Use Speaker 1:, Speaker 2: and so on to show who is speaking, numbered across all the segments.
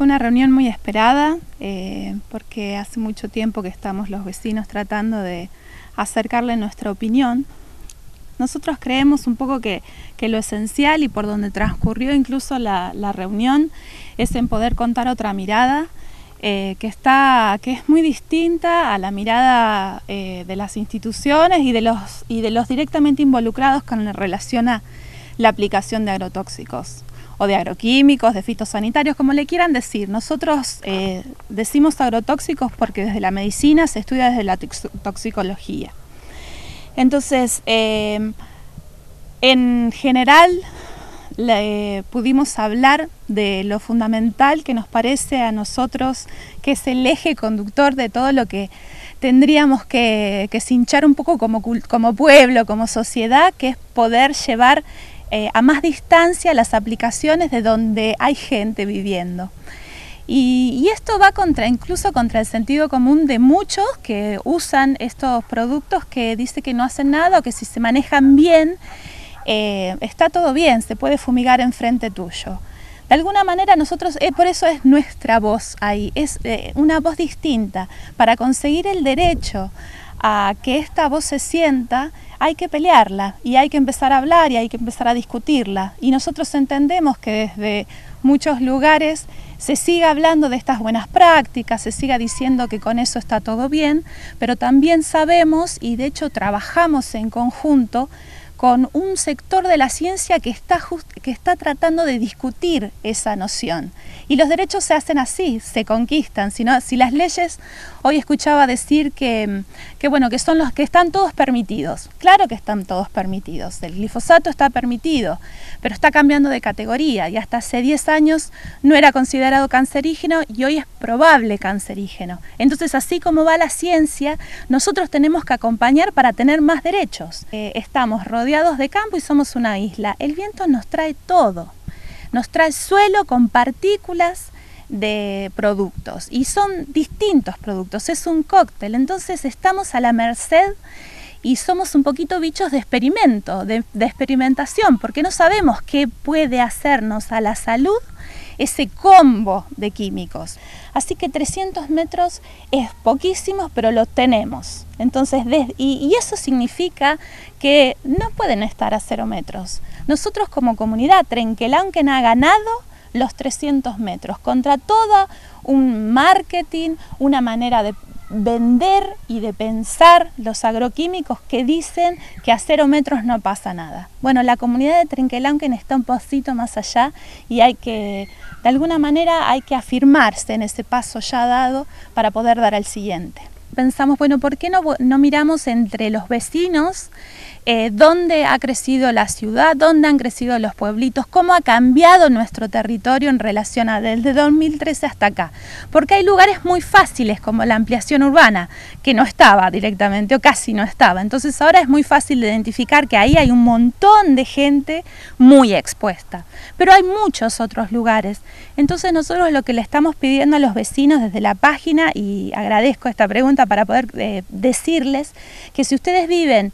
Speaker 1: fue una reunión muy esperada eh, porque hace mucho tiempo que estamos los vecinos tratando de acercarle nuestra opinión. Nosotros creemos un poco que, lo esencial y por donde transcurrió incluso la, reunión es en poder contar otra mirada eh, que, está, que es muy distinta a la mirada eh, de las instituciones y de, los, y de los directamente involucrados con relación a la aplicación de agrotóxicos o de agroquímicos, de fitosanitarios, como le quieran decir. Nosotros eh, decimos agrotóxicos porque desde la medicina se estudia desde la toxicología. Entonces, em, en general, pudimos hablar de lo fundamental que nos parece a nosotros que es el eje conductor de todo lo que tendríamos que, que cinchar un poco como, como pueblo, como sociedad, que es poder llevar eh, a más distancia las aplicaciones de donde hay gente viviendo. Y, esto va contra, incluso contra el sentido común de muchos que usan estos productos que dice que no hacen nada o que si se manejan bien, eh, está todo bien, se puede fumigar enfrente tuyo. De alguna manera nosotros, eh, por eso es nuestra voz ahí, es una voz distinta. Para conseguir el derecho a que esta voz se sienta, hay que pelearla y hay que empezar a hablar y hay que empezar a discutirla. Y nosotros entendemos que desde muchos lugares se siga hablando de estas buenas prácticas, se siga diciendo que con eso está todo bien, pero también sabemos y de hecho trabajamos en conjunto con un sector de la ciencia que está, que está tratando de discutir esa noción. Y los derechos se hacen así, se conquistan. Si, si las leyes, hoy escuchaba decir que, que, bueno, que son los que están todos permitidos. Claro que están todos permitidos. El glifosato está permitido, pero está cambiando de categoría y hasta hace 10 años no era considerado cancerígeno y hoy es probable cancerígeno. Entonces, así como va la ciencia, nosotros tenemos que acompañar para tener más derechos. Eh, estamos rodeados de campo y somos una isla. El viento nos trae todo. Nos trae suelo con partículas de productos y son distintos productos, es un cóctel, entonces estamos a la merced y somos un poquito bichos de experimento, de, experimentación, porque no sabemos qué puede hacernos a la salud ese combo de químicos. Así que 300 metros es poquísimo, pero lo tenemos. Entonces, y, eso significa que no pueden estar a cero metros. Nosotros como comunidad Trenquelauquen ha ganado los 300 metros contra todo un marketing, una manera de vender y de pensar los agroquímicos que dicen que a cero metros no pasa nada. Bueno, la comunidad de Trinquelanquen está un poquito más allá y hay que, de alguna manera, hay que afirmarse en ese paso ya dado para poder dar al siguiente. Pensamos, bueno, ¿por qué no, no miramos entre los vecinos eh, dónde ha crecido la ciudad, dónde han crecido los pueblitos, cómo ha cambiado nuestro territorio en relación a desde 2013 hasta acá. Porque hay lugares muy fáciles como la ampliación urbana, que no estaba directamente o casi no estaba. Entonces ahora es muy fácil de identificar que ahí hay un montón de gente muy expuesta. Pero hay muchos otros lugares. Entonces nosotros lo que le estamos pidiendo a los vecinos desde la página, y agradezco esta pregunta para poder eh, decirles que si ustedes viven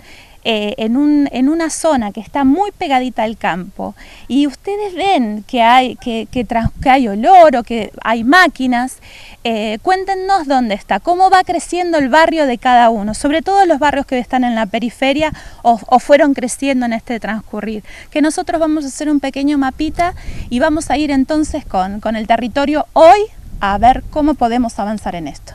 Speaker 1: eh, en, un, en, una zona que está muy pegadita al campo y ustedes ven que hay, que, que, hay olor o que hay máquinas, eh, cuéntenos dónde está, cómo va creciendo el barrio de cada uno, sobre todo los barrios que están en la periferia o, o fueron creciendo en este transcurrir. Que nosotros vamos a hacer un pequeño mapita y vamos a ir entonces con, con el territorio hoy a ver cómo podemos avanzar en esto.